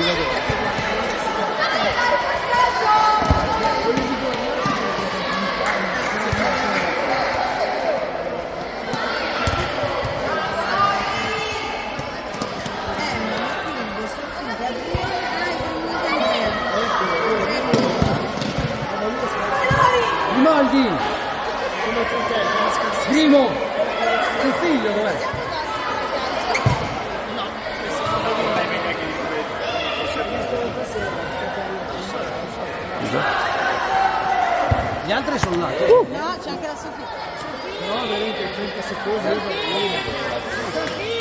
Thank you. Altri sono là. No, c'è anche la Sofia. No, veramente 30 secondi. Sofì!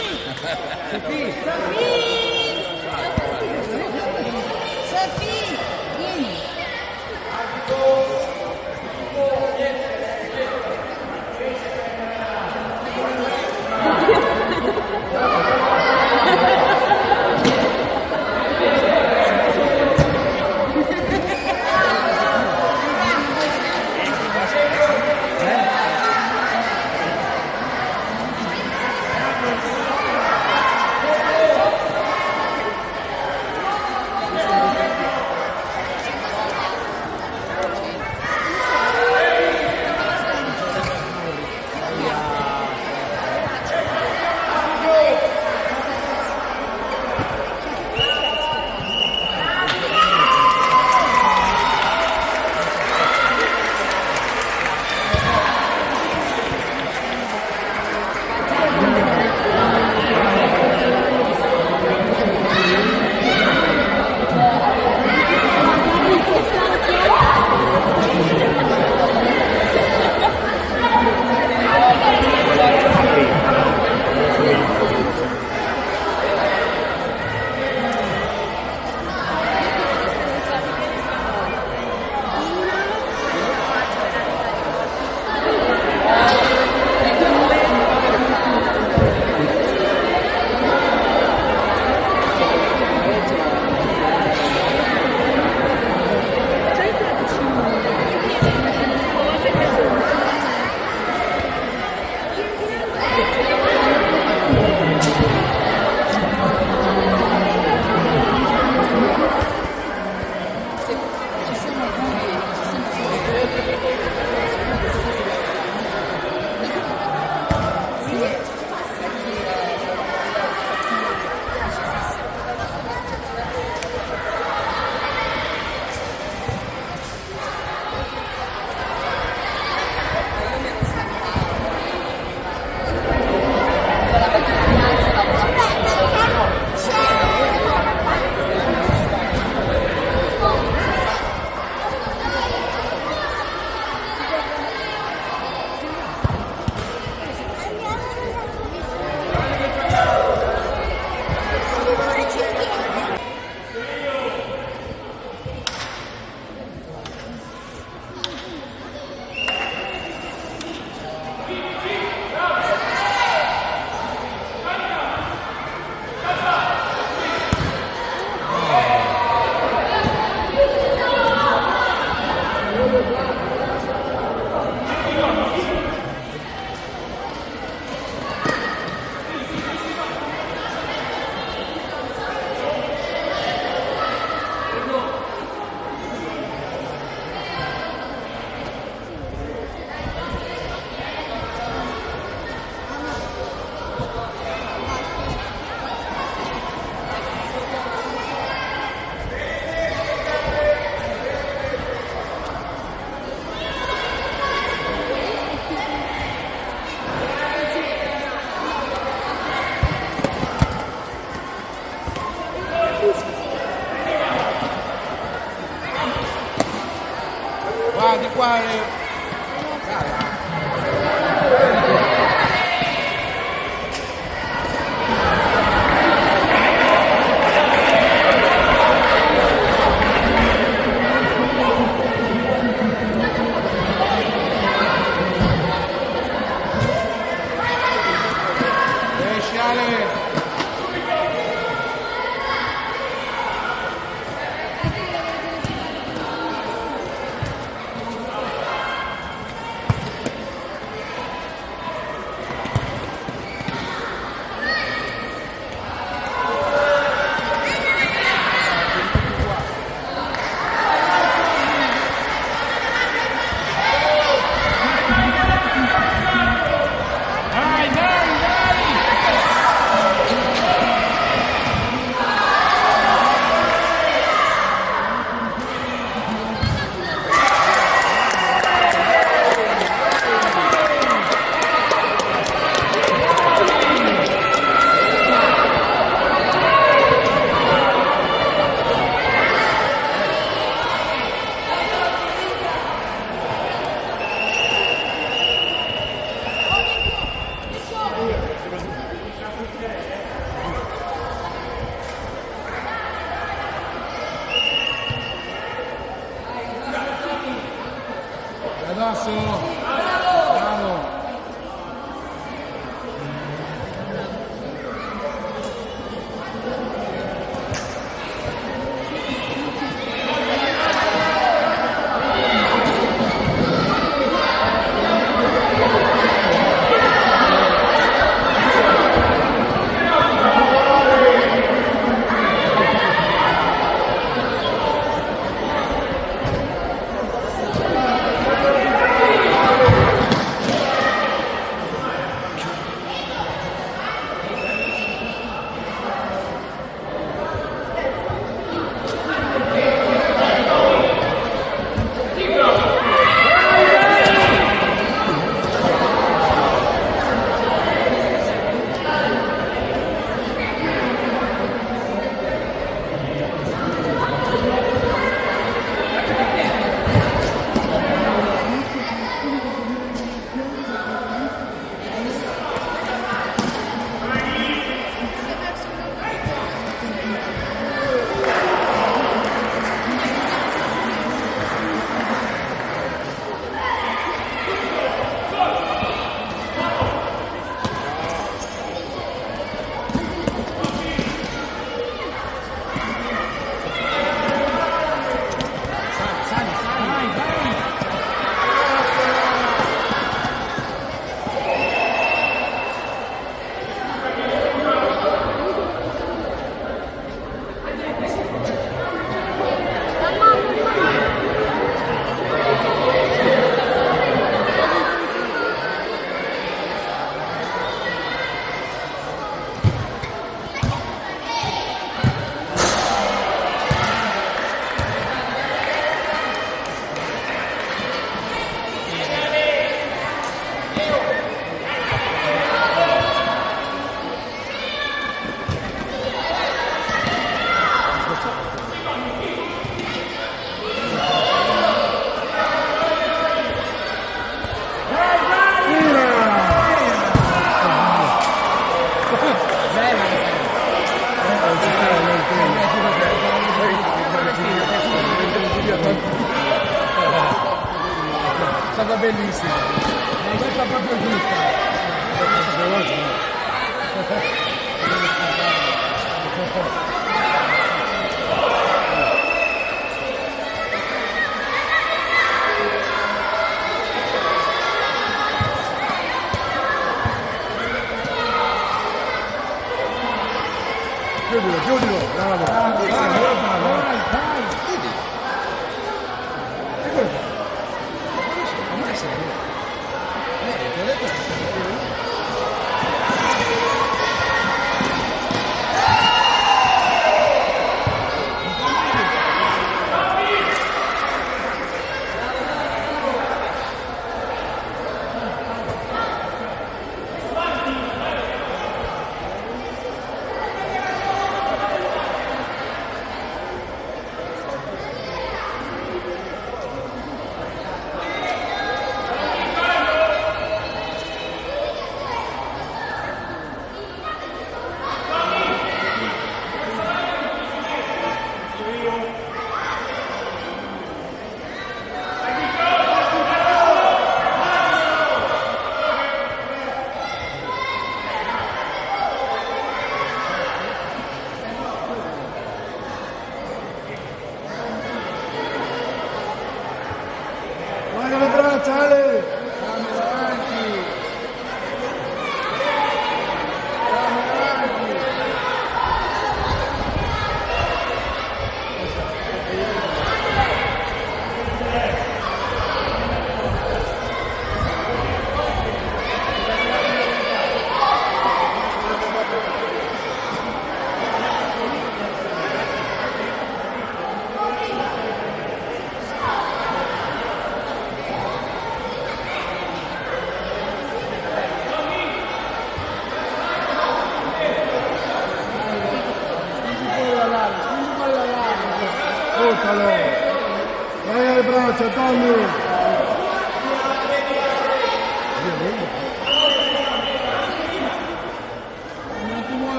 Sofia, vieni.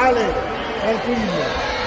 Ale, al.